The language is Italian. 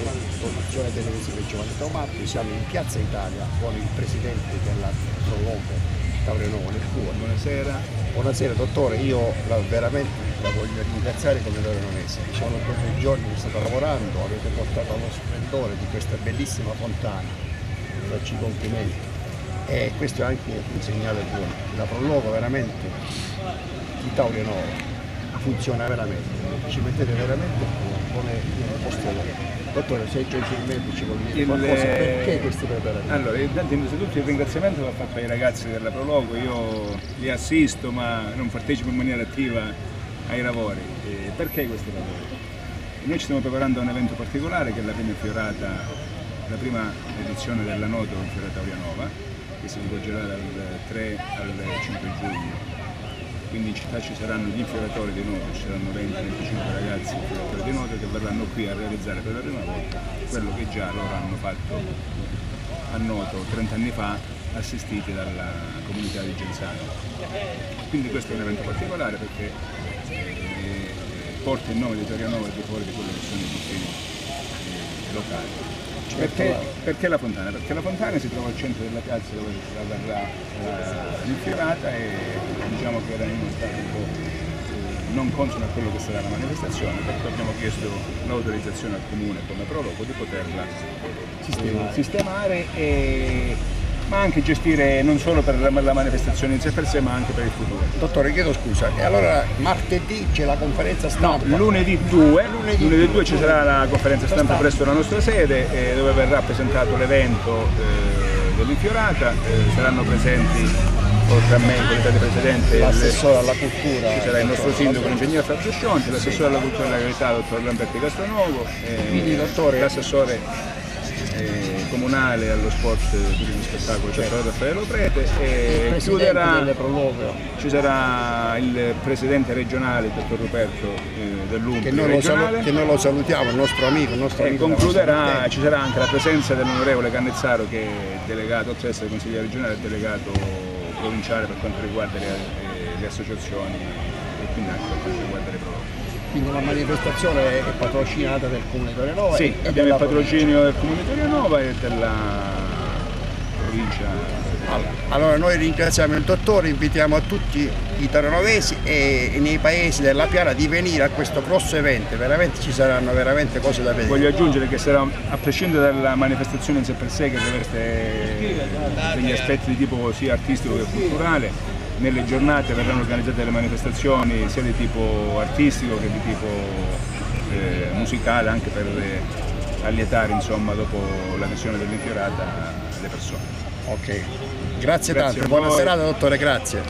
produzione televisiva Giovanni Tomatti, siamo in Piazza Italia con il presidente della Proloco Taurenone. Buonasera. Buonasera dottore, io la, veramente la voglio ringraziare come taurenonese. Sono due giorni che state lavorando, avete portato allo splendore di questa bellissima fontana, vi faccio i complimenti. E questo è anche un segnale buono. La Proloco veramente di Taurenone funziona veramente, ci mettete veramente come posto loro. Dottore, se gentilmente ci vuole dire Il- qualcosa, perché questi preparativi? Allora, intanto innanzitutto il ringraziamento va fatto ai ragazzi della Prologo, io li assisto ma non partecipo in maniera attiva ai lavori. Eh, perché questi lavori? Noi ci stiamo preparando a un evento particolare che è la prima fiorata, la prima edizione della Noto in Fiorata Aurianova, che si svolgerà dal 3 al 5 giugno. Quindi in città ci saranno gli infioratori di nuoto, ci saranno 20-25 ragazzi infioratori di nuoto che verranno qui a realizzare per la prima volta quello che già loro hanno fatto a Noto 30 anni fa assistiti dalla comunità di Genzano. Quindi questo è un evento particolare perché eh, porta il nome di Torianova al di fuori di quelli che sono i confini eh, locali. Perché, perché la fontana? Perché la fontana si trova al centro della piazza dove verrà eh, infiorata e diciamo che era in uno stato un po' eh, non consono a quello che sarà la manifestazione, perché abbiamo chiesto l'autorizzazione al comune come prologo di poterla sistemare, sistemare e, ma anche gestire non solo per la, la manifestazione in sé per sé ma anche per il futuro. Dottore, chiedo scusa, e allora martedì c'è la conferenza stampa? Lunedì 2, Lunedì lunedì 2 due. ci sarà la conferenza stampa Stampa. presso la nostra sede eh, dove verrà presentato l'evento eh, dell'infiorata, eh, saranno presenti oltre a me in qualità di presidente L'assessore alla cultura. ci sarà il nostro sindaco, l'ingegnere Fabio Scionti, l'assessore alla cultura e alla legalità, dottor Lamberti eh, dottore- l'assessore eh, comunale allo sport e turismo e spettacolo, cioè Raffaello Prete, e chiuderà, ci sarà il presidente regionale, il dottor Ruperto eh, dell'UMPI che, che noi lo salutiamo, il nostro amico, il nostro e amico. concluderà, ci sarà anche la presenza dell'onorevole Cannezzaro che è delegato, oltre ad essere consigliere regionale, è delegato provinciale per quanto riguarda le, eh, le associazioni e quindi anche per quanto riguarda le prove. Quindi la manifestazione è patrocinata del Comune di Torinova Sì, e abbiamo il patrocinio del Comune di Torianova e della provincia. Allora, noi ringraziamo il dottore, invitiamo a tutti i taranovesi e, nei paesi della Piana di venire a questo grosso evento, veramente ci saranno veramente cose da vedere. Voglio aggiungere che sarà, a prescindere dalla manifestazione in sé per sé, che riveste degli aspetti di tipo sia artistico che culturale, nelle giornate verranno organizzate delle manifestazioni sia di tipo artistico che di tipo eh, musicale, anche per eh, allietare insomma, dopo la visione dell'infiorata le persone. Ok, grazie, Grazie tanto, buona serata dottore, grazie.